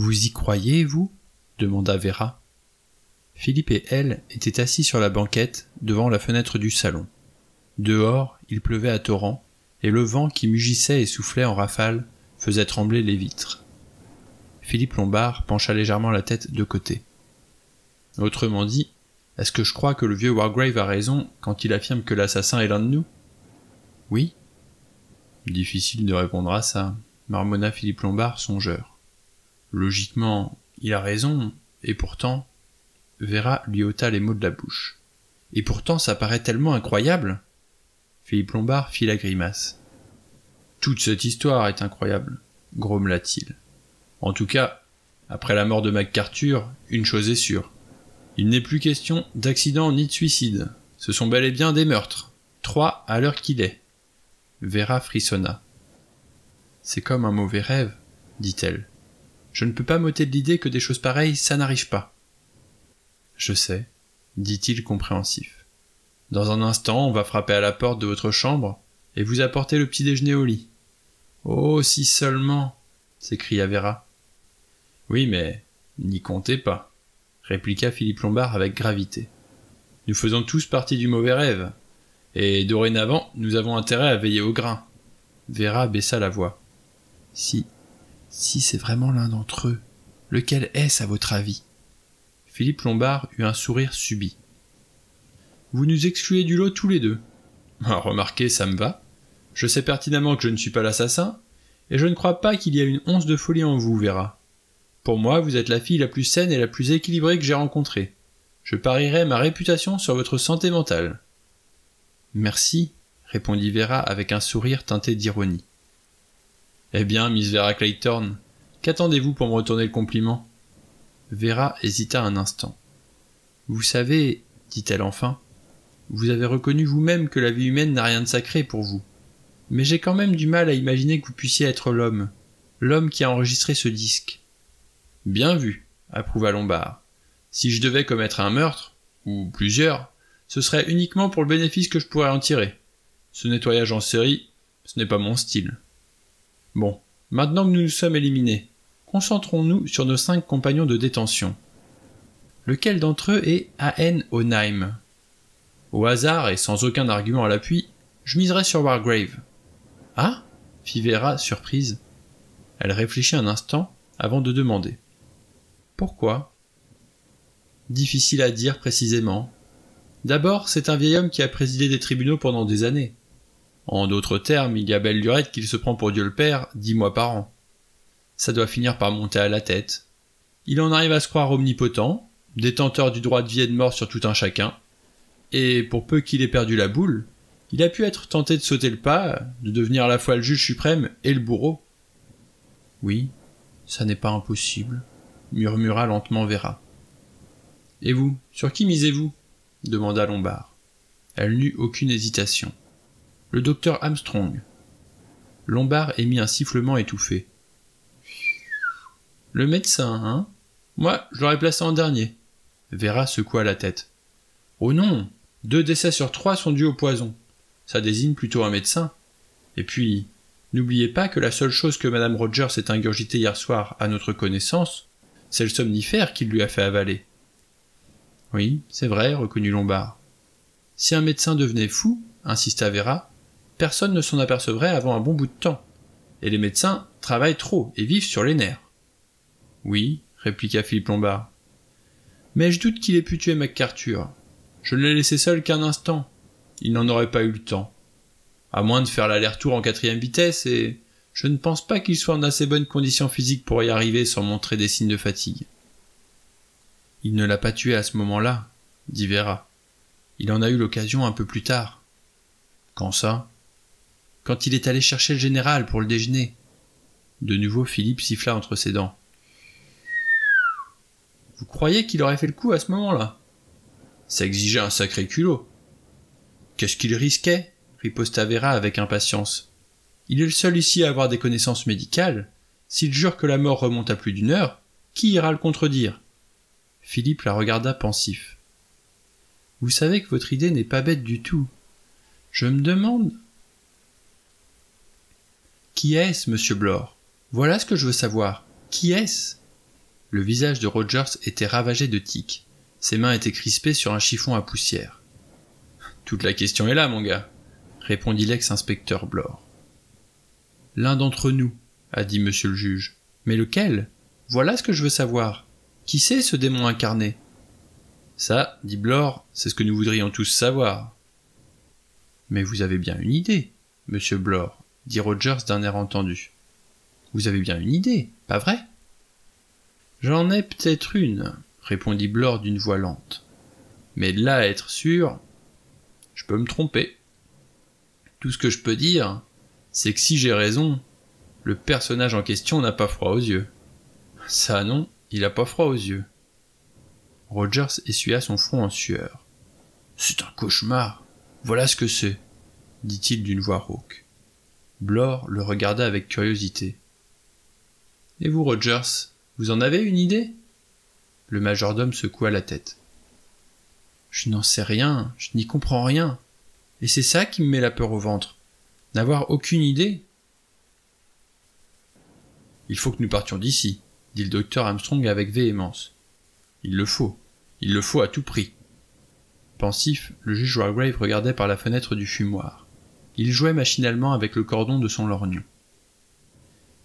Vous y croyez, vous? demanda Vera. Philippe et elle étaient assis sur la banquette devant la fenêtre du salon. Dehors, il pleuvait à torrents, et le vent qui mugissait et soufflait en rafales faisait trembler les vitres. Philippe Lombard pencha légèrement la tête de côté. Autrement dit, est-ce que je crois que le vieux Wargrave a raison quand il affirme que l'assassin est l'un de nous? Oui. Difficile de répondre à ça, marmonna Philippe Lombard, songeur. Logiquement, il a raison, et pourtant. Vera lui ôta les mots de la bouche. Et pourtant, ça paraît tellement incroyable. Philippe Lombard fit la grimace. Toute cette histoire est incroyable, grommela-t-il. En tout cas, après la mort de MacArthur, une chose est sûre. Il n'est plus question d'accident ni de suicide. Ce sont bel et bien des meurtres. Trois à l'heure qu'il est. Vera frissonna. C'est comme un mauvais rêve, dit-elle. Je ne peux pas m'ôter de l'idée que des choses pareilles, ça n'arrive pas. Je sais, dit-il compréhensif. Dans un instant, on va frapper à la porte de votre chambre et vous apporter le petit déjeuner au lit. Oh, si seulement s'écria Vera. Oui, mais n'y comptez pas, répliqua Philippe Lombard avec gravité. Nous faisons tous partie du mauvais rêve, et dorénavant nous avons intérêt à veiller au grain. Vera baissa la voix. Si, si c'est vraiment l'un d'entre eux, lequel est-ce à votre avis? Philippe Lombard eut un sourire subit. Vous nous excluez du lot tous les deux. Ah, remarquez, ça me va. Je sais pertinemment que je ne suis pas l'assassin, et je ne crois pas qu'il y ait une once de folie en vous, Vera. Pour moi, vous êtes la fille la plus saine et la plus équilibrée que j'ai rencontrée. Je parierais ma réputation sur votre santé mentale. Merci, répondit Vera avec un sourire teinté d'ironie. Eh bien, Miss Vera Clayton, qu'attendez-vous pour me retourner le compliment? Vera hésita un instant. Vous savez, dit-elle enfin, vous avez reconnu vous-même que la vie humaine n'a rien de sacré pour vous. Mais j'ai quand même du mal à imaginer que vous puissiez être l'homme, l'homme qui a enregistré ce disque. Bien vu, approuva Lombard. Si je devais commettre un meurtre, ou plusieurs, ce serait uniquement pour le bénéfice que je pourrais en tirer. Ce nettoyage en série, ce n'est pas mon style. Bon, maintenant que nous nous sommes éliminés, concentrons-nous sur nos cinq compagnons de détention. Lequel d'entre eux est A.N. Onaim Au hasard et sans aucun argument à l'appui, je miserai sur Wargrave. Ah fit Vera, surprise. Elle réfléchit un instant avant de demander. Pourquoi? Difficile à dire précisément. D'abord, c'est un vieil homme qui a présidé des tribunaux pendant des années. En d'autres termes, il y a belle lurette qu'il se prend pour Dieu le Père dix mois par an. Ça doit finir par monter à la tête. Il en arrive à se croire omnipotent, détenteur du droit de vie et de mort sur tout un chacun, et pour peu qu'il ait perdu la boule, il a pu être tenté de sauter le pas, de devenir à la fois le juge suprême et le bourreau. Oui, ça n'est pas impossible, murmura lentement Vera. Et vous, sur qui misez-vous? demanda Lombard. Elle n'eut aucune hésitation. Le docteur Armstrong. Lombard émit un sifflement étouffé. Le médecin, hein? Moi, je l'aurais placé en dernier. Vera secoua la tête. Oh non Deux décès sur trois sont dus au poison ça désigne plutôt un médecin. Et puis, n'oubliez pas que la seule chose que Madame Rogers s'est ingurgitée hier soir à notre connaissance, c'est le somnifère qu'il lui a fait avaler. Oui, c'est vrai, reconnut Lombard. Si un médecin devenait fou, insista Vera, personne ne s'en apercevrait avant un bon bout de temps. Et les médecins travaillent trop et vivent sur les nerfs. Oui, répliqua Philippe Lombard. Mais je doute qu'il ait pu tuer MacArthur. Je ne l'ai laissé seul qu'un instant, il n'en aurait pas eu le temps. À moins de faire l'aller-retour en quatrième vitesse, et je ne pense pas qu'il soit en assez bonne condition physique pour y arriver sans montrer des signes de fatigue. Il ne l'a pas tué à ce moment-là, dit Vera. Il en a eu l'occasion un peu plus tard. Quand ça? Quand il est allé chercher le général pour le déjeuner. De nouveau Philippe siffla entre ses dents. Vous croyez qu'il aurait fait le coup à ce moment-là? Ça exigeait un sacré culot. Qu'est-ce qu'il risquait? riposta Vera avec impatience. Il est le seul ici à avoir des connaissances médicales. S'il jure que la mort remonte à plus d'une heure, qui ira le contredire? Philippe la regarda pensif. Vous savez que votre idée n'est pas bête du tout. Je me demande. Qui est-ce, monsieur Blore? Voilà ce que je veux savoir. Qui est-ce? Le visage de Rogers était ravagé de tiques. Ses mains étaient crispées sur un chiffon à poussière. Toute la question est là, mon gars, répondit l'ex-inspecteur Blore. L'un d'entre nous, a dit monsieur le juge. Mais lequel? Voilà ce que je veux savoir. Qui c'est ce démon incarné? Ça, dit Blore, c'est ce que nous voudrions tous savoir. Mais vous avez bien une idée, monsieur Blore, dit Rogers d'un air entendu. Vous avez bien une idée, pas vrai? J'en ai peut-être une, répondit Blore d'une voix lente. Mais de là à être sûr, je peux me tromper. Tout ce que je peux dire, c'est que si j'ai raison, le personnage en question n'a pas froid aux yeux. Ça non, il a pas froid aux yeux. Rogers essuya son front en sueur. C'est un cauchemar. Voilà ce que c'est, dit-il d'une voix rauque. Blore le regarda avec curiosité. Et vous, Rogers, vous en avez une idée? Le majordome secoua la tête. Je n'en sais rien, je n'y comprends rien. Et c'est ça qui me met la peur au ventre. N'avoir aucune idée. Il faut que nous partions d'ici, dit le docteur Armstrong avec véhémence. Il le faut. Il le faut à tout prix. Pensif, le juge Wargrave regardait par la fenêtre du fumoir. Il jouait machinalement avec le cordon de son lorgnon.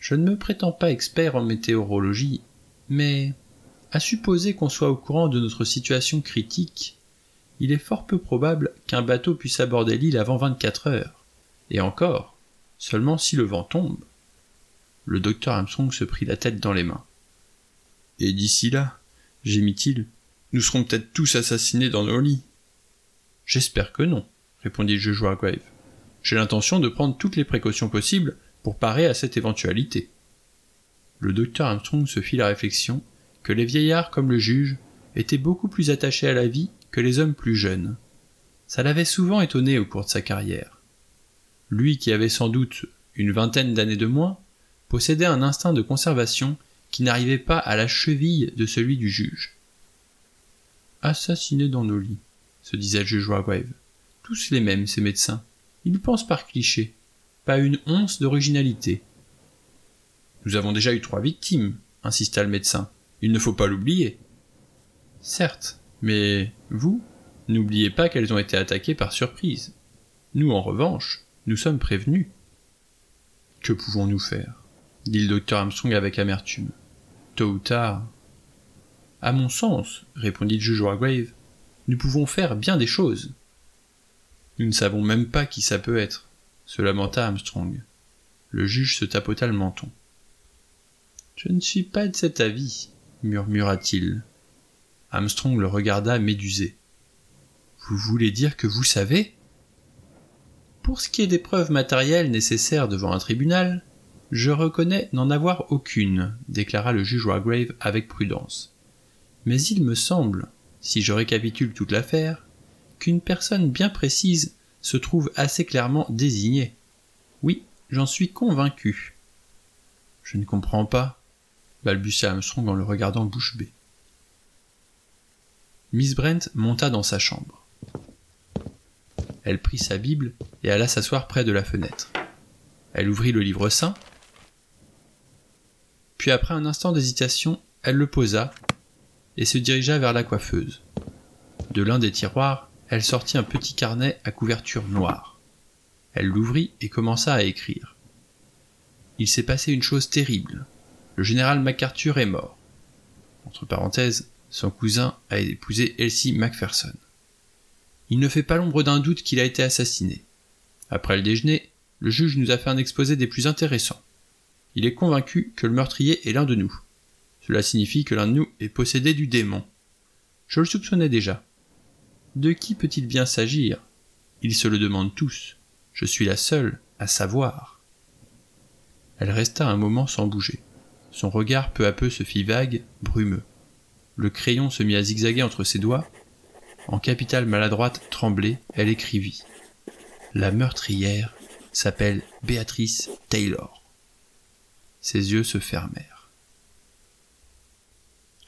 Je ne me prétends pas expert en météorologie, mais à supposer qu'on soit au courant de notre situation critique, il est fort peu probable qu'un bateau puisse aborder l'île avant vingt-quatre heures. Et encore, seulement si le vent tombe. Le docteur Armstrong se prit la tête dans les mains. Et d'ici là, gémit-il, nous serons peut-être tous assassinés dans nos lits. J'espère que non, répondit le juge Wargrave. J'ai l'intention de prendre toutes les précautions possibles pour parer à cette éventualité. Le docteur Armstrong se fit la réflexion que les vieillards comme le juge étaient beaucoup plus attachés à la vie que les hommes plus jeunes. Ça l'avait souvent étonné au cours de sa carrière. Lui qui avait sans doute une vingtaine d'années de moins, possédait un instinct de conservation qui n'arrivait pas à la cheville de celui du juge. Assassinés dans nos lits, se disait le juge Wargrave. Tous les mêmes, ces médecins. Ils pensent par cliché. Pas une once d'originalité. Nous avons déjà eu trois victimes, insista le médecin. Il ne faut pas l'oublier. Certes, mais vous, n'oubliez pas qu'elles ont été attaquées par surprise. Nous, en revanche, nous sommes prévenus. Que pouvons-nous faire? dit le docteur Armstrong avec amertume. Tôt ou tard. À mon sens, répondit le juge Wargrave, nous pouvons faire bien des choses. Nous ne savons même pas qui ça peut être, se lamenta Armstrong. Le juge se tapota le menton. Je ne suis pas de cet avis, murmura-t-il. Armstrong le regarda médusé. Vous voulez dire que vous savez? Pour ce qui est des preuves matérielles nécessaires devant un tribunal, je reconnais n'en avoir aucune, déclara le juge Wargrave avec prudence. Mais il me semble, si je récapitule toute l'affaire, qu'une personne bien précise se trouve assez clairement désignée. Oui, j'en suis convaincu. Je ne comprends pas, balbutia Armstrong en le regardant bouche bée. Miss Brent monta dans sa chambre. Elle prit sa Bible et alla s'asseoir près de la fenêtre. Elle ouvrit le livre saint, puis après un instant d'hésitation, elle le posa et se dirigea vers la coiffeuse. De l'un des tiroirs, elle sortit un petit carnet à couverture noire. Elle l'ouvrit et commença à écrire. Il s'est passé une chose terrible. Le général MacArthur est mort. Entre parenthèses, son cousin a épousé Elsie Macpherson. Il ne fait pas l'ombre d'un doute qu'il a été assassiné. Après le déjeuner, le juge nous a fait un exposé des plus intéressants il est convaincu que le meurtrier est l'un de nous. Cela signifie que l'un de nous est possédé du démon. Je le soupçonnais déjà. De qui peut-il bien s'agir? Ils se le demandent tous. Je suis la seule à savoir. Elle resta un moment sans bouger. Son regard peu à peu se fit vague, brumeux. Le crayon se mit à zigzaguer entre ses doigts. En capitale maladroite tremblée, elle écrivit. La meurtrière s'appelle Béatrice Taylor ses yeux se fermèrent.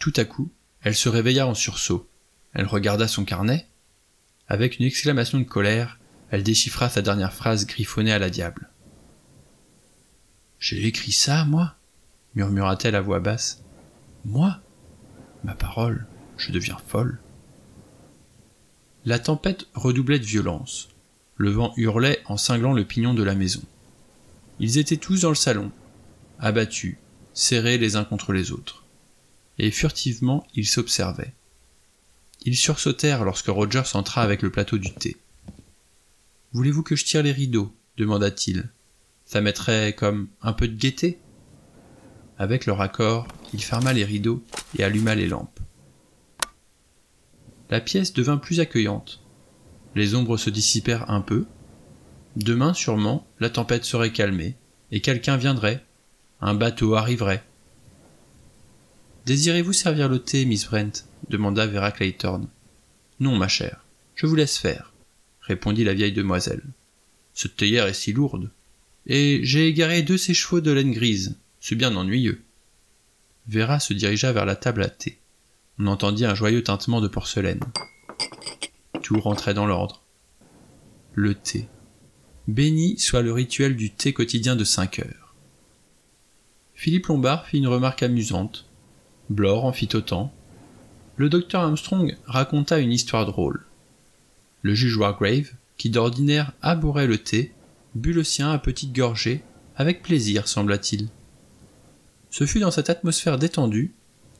Tout à coup, elle se réveilla en sursaut. Elle regarda son carnet. Avec une exclamation de colère, elle déchiffra sa dernière phrase griffonnée à la diable. J'ai écrit ça, moi? murmura-t-elle à voix basse. Moi? Ma parole, je deviens folle. La tempête redoublait de violence. Le vent hurlait en cinglant le pignon de la maison. Ils étaient tous dans le salon, abattus, serrés les uns contre les autres. Et furtivement, ils s'observaient. Ils sursautèrent lorsque Rogers entra avec le plateau du thé. Voulez-vous que je tire les rideaux? demanda-t-il. Ça mettrait comme un peu de gaieté? Avec leur accord, il ferma les rideaux et alluma les lampes. La pièce devint plus accueillante. Les ombres se dissipèrent un peu. Demain, sûrement, la tempête serait calmée, et quelqu'un viendrait. Un bateau arriverait. Désirez-vous servir le thé, Miss Brent? Demanda Vera Clayton. Non, ma chère, je vous laisse faire, répondit la vieille demoiselle. Cette théière est si lourde. Et j'ai égaré deux chevaux de laine grise. C'est bien ennuyeux. Vera se dirigea vers la table à thé. On entendit un joyeux tintement de porcelaine. Tout rentrait dans l'ordre. Le thé. Béni soit le rituel du thé quotidien de cinq heures. Philippe Lombard fit une remarque amusante. Blore en fit autant. Le docteur Armstrong raconta une histoire drôle. Le juge Wargrave, qui d'ordinaire abhorrait le thé, but le sien à petites gorgées, avec plaisir, sembla-t-il. Ce fut dans cette atmosphère détendue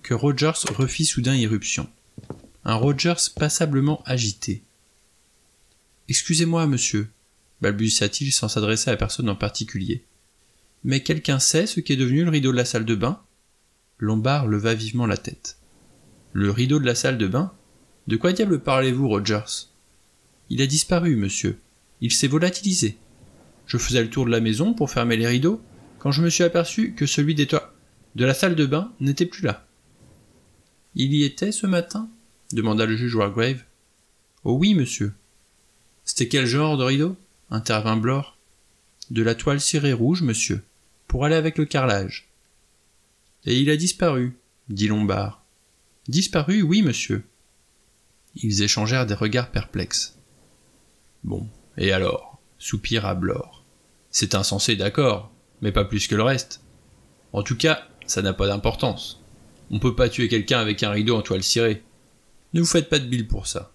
que Rogers refit soudain irruption. Un Rogers passablement agité. Excusez-moi, monsieur, balbutia-t-il sans s'adresser à personne en particulier. Mais quelqu'un sait ce qu'est devenu le rideau de la salle de bain? Lombard leva vivement la tête. Le rideau de la salle de bain De quoi diable parlez-vous, Rogers? Il a disparu, monsieur. Il s'est volatilisé. Je faisais le tour de la maison pour fermer les rideaux, quand je me suis aperçu que celui des toits de la salle de bain n'était plus là. Il y était ce matin? demanda le juge Wargrave. Oh oui, monsieur. C'était quel genre de rideau? intervint Blore. De la toile cirée rouge, monsieur, pour aller avec le carrelage. Et il a disparu, dit Lombard. Disparu, oui, monsieur. Ils échangèrent des regards perplexes. Bon, et alors? soupira Blore. C'est insensé, d'accord, mais pas plus que le reste. En tout cas, ça n'a pas d'importance. On peut pas tuer quelqu'un avec un rideau en toile cirée. Ne vous faites pas de bile pour ça.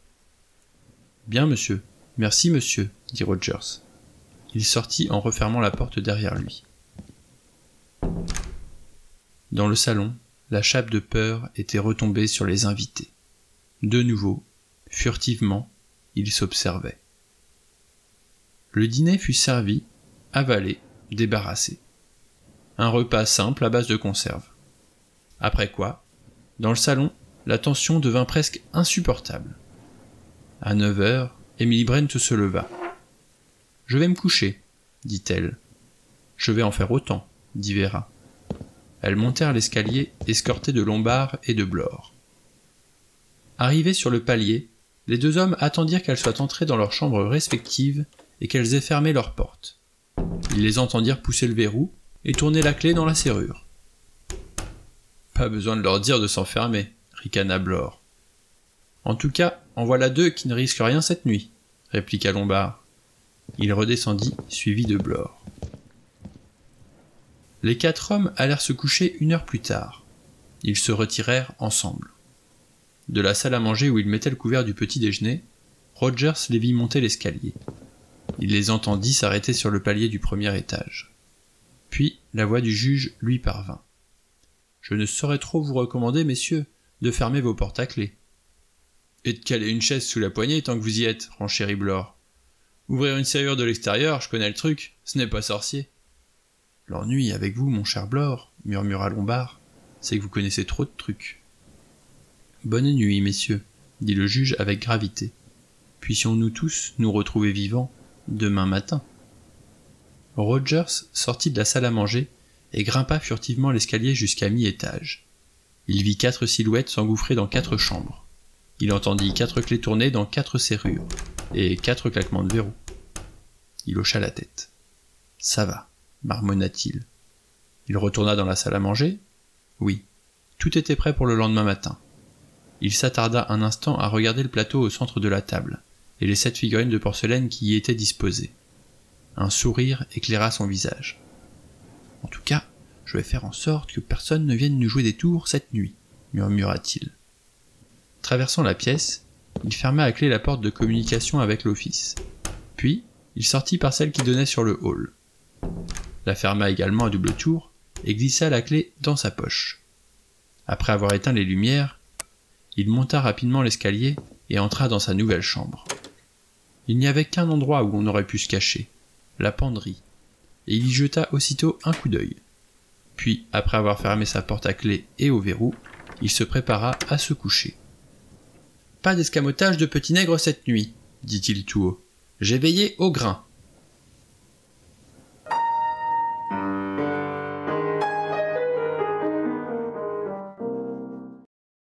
Bien, monsieur. Merci, monsieur, dit Rogers. Il sortit en refermant la porte derrière lui. Dans le salon, la chape de peur était retombée sur les invités. De nouveau, furtivement, ils s'observaient. Le dîner fut servi, avalé, débarrassé. Un repas simple à base de conserve. Après quoi, dans le salon, la tension devint presque insupportable. À neuf heures, Emily Brent se leva. Je vais me coucher, dit-elle. Je vais en faire autant, dit Vera. Elles montèrent l'escalier, escortées de Lombard et de Blore. Arrivées sur le palier, les deux hommes attendirent qu'elles soient entrées dans leurs chambres respectives et qu'elles aient fermé leurs portes. Ils les entendirent pousser le verrou et tourner la clé dans la serrure. Pas besoin de leur dire de s'enfermer, ricana Blore. En tout cas, en voilà deux qui ne risquent rien cette nuit, répliqua Lombard. Il redescendit, suivi de Blore. Les quatre hommes allèrent se coucher une heure plus tard. Ils se retirèrent ensemble. De la salle à manger où ils mettaient le couvert du petit déjeuner, Rogers les vit monter l'escalier. Il les entendit s'arrêter sur le palier du premier étage. Puis la voix du juge lui parvint. Je ne saurais trop vous recommander, messieurs, de fermer vos portes à clé. Et de caler une chaise sous la poignée tant que vous y êtes, renchérit Blore. Ouvrir une serrure de l'extérieur, je connais le truc, ce n'est pas sorcier. L'ennui avec vous, mon cher Blore, murmura Lombard, c'est que vous connaissez trop de trucs. Bonne nuit, messieurs, dit le juge avec gravité. Puissions-nous tous nous retrouver vivants demain matin. Rogers sortit de la salle à manger et grimpa furtivement l'escalier jusqu'à mi-étage. Il vit quatre silhouettes s'engouffrer dans quatre chambres. Il entendit quatre clés tourner dans quatre serrures, et quatre claquements de verrou. Il hocha la tête. Ça va, marmonna-t-il. Il retourna dans la salle à manger. Oui, tout était prêt pour le lendemain matin. Il s'attarda un instant à regarder le plateau au centre de la table, et les sept figurines de porcelaine qui y étaient disposées. Un sourire éclaira son visage. En tout cas, je vais faire en sorte que personne ne vienne nous jouer des tours cette nuit, murmura-t-il. Traversant la pièce, il ferma à clé la porte de communication avec l'office. Puis, il sortit par celle qui donnait sur le hall. La ferma également à double tour et glissa la clé dans sa poche. Après avoir éteint les lumières, il monta rapidement l'escalier et entra dans sa nouvelle chambre. Il n'y avait qu'un endroit où on aurait pu se cacher, la penderie, et il y jeta aussitôt un coup d'œil. Puis, après avoir fermé sa porte à clé et au verrou, il se prépara à se coucher. Pas d'escamotage de petit nègre cette nuit, dit-il tout haut. J'ai veillé au grain.